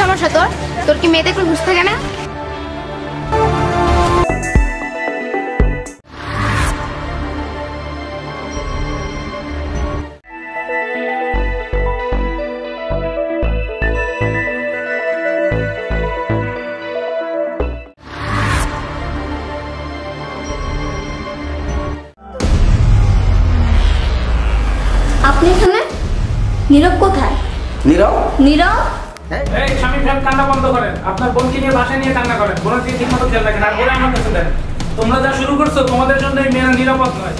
সমস্যা তোর? তোর কি মেয়ে দেখলে হুশ থাকে না? আপনি এখানে? নীরব কোথায়? নীরব? নীরব? এই স্বামী ফ্যান কান্না বন্ধ করেন। আপনার বোনকে নিয়ে বাসায় নিয়ে কান্না করেন। বোনের দিকে ঠিক মতো খেয়াল রাখেন। আর বলে আমার কাছে তোমরা যা শুরু করছ, তোমাদের জন্য এই মেয়েরা নিরাপদ নয়।